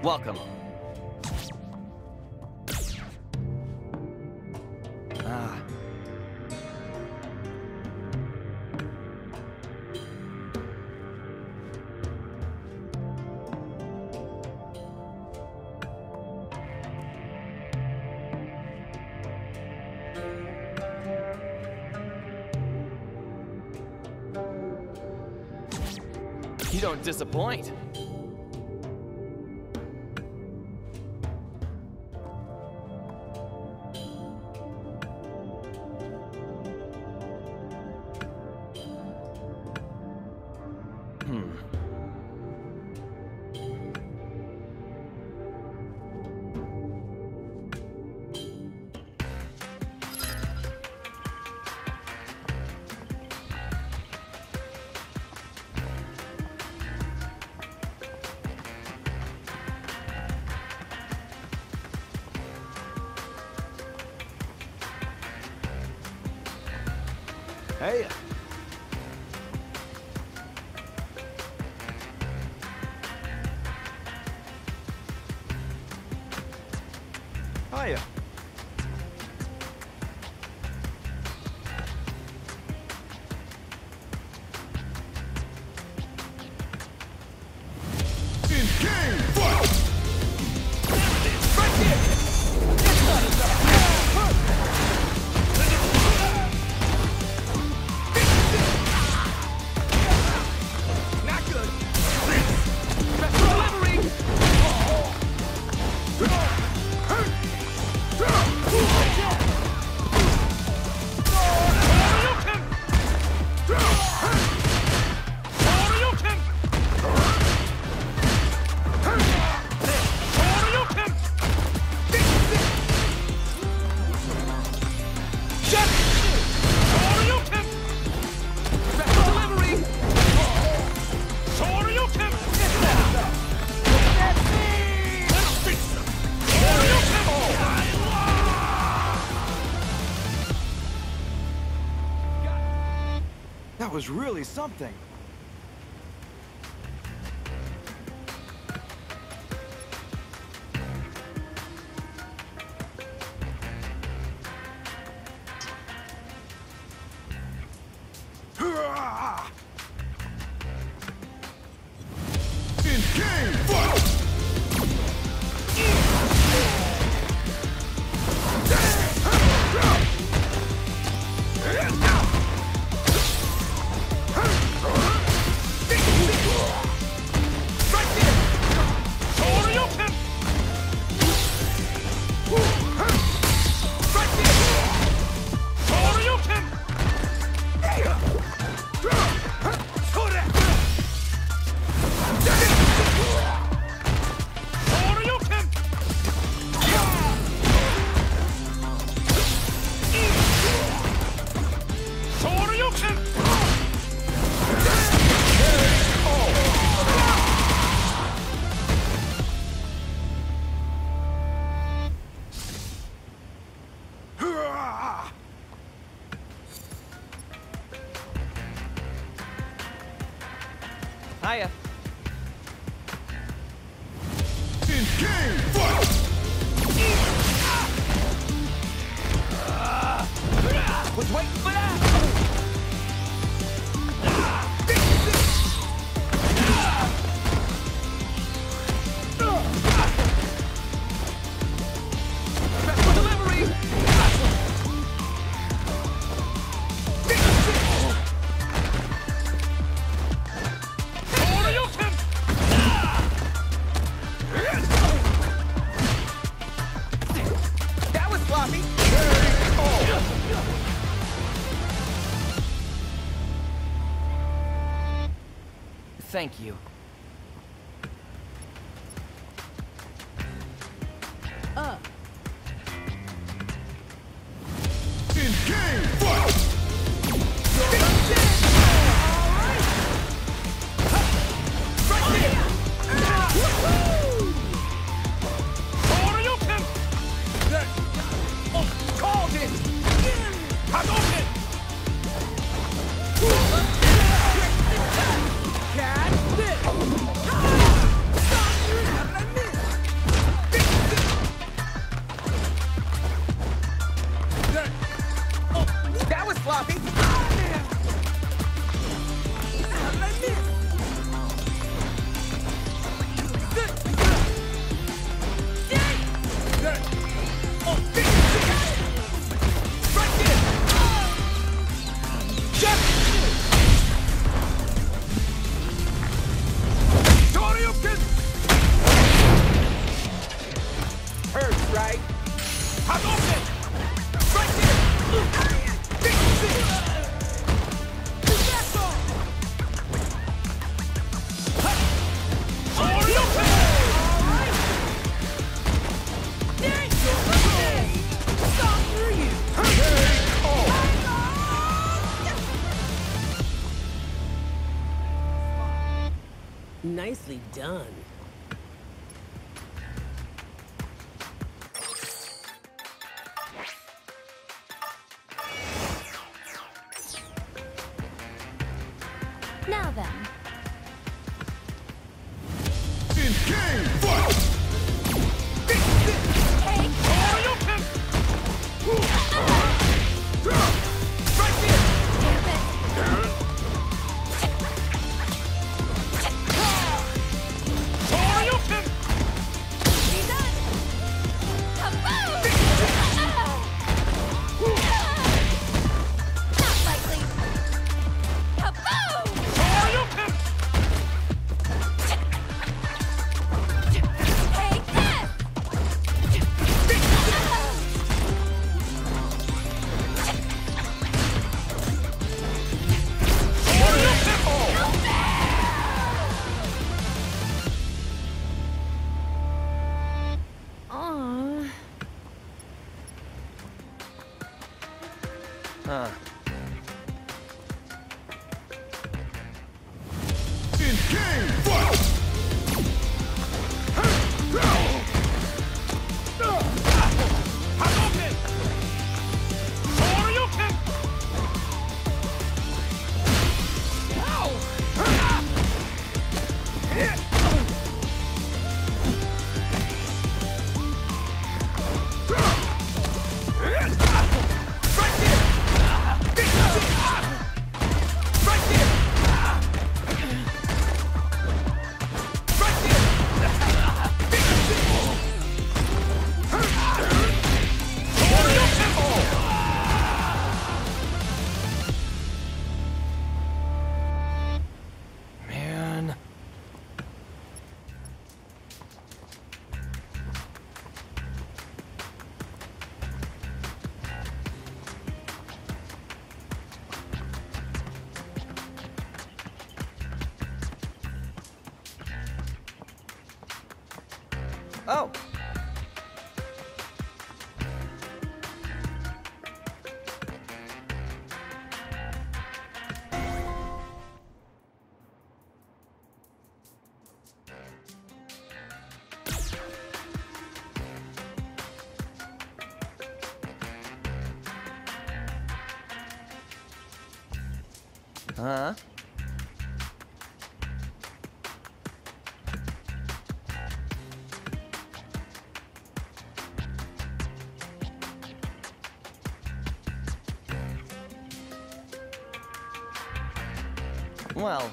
Welcome. Ah. You don't disappoint. Hey. Hiya. In game That was really something. Hurrah! Hiya. In game fight! Was waiting for that. Thank you. Uh. In game Nicely done. Now then, In game, Huh. In game, Oh. Huh? Well,